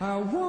I want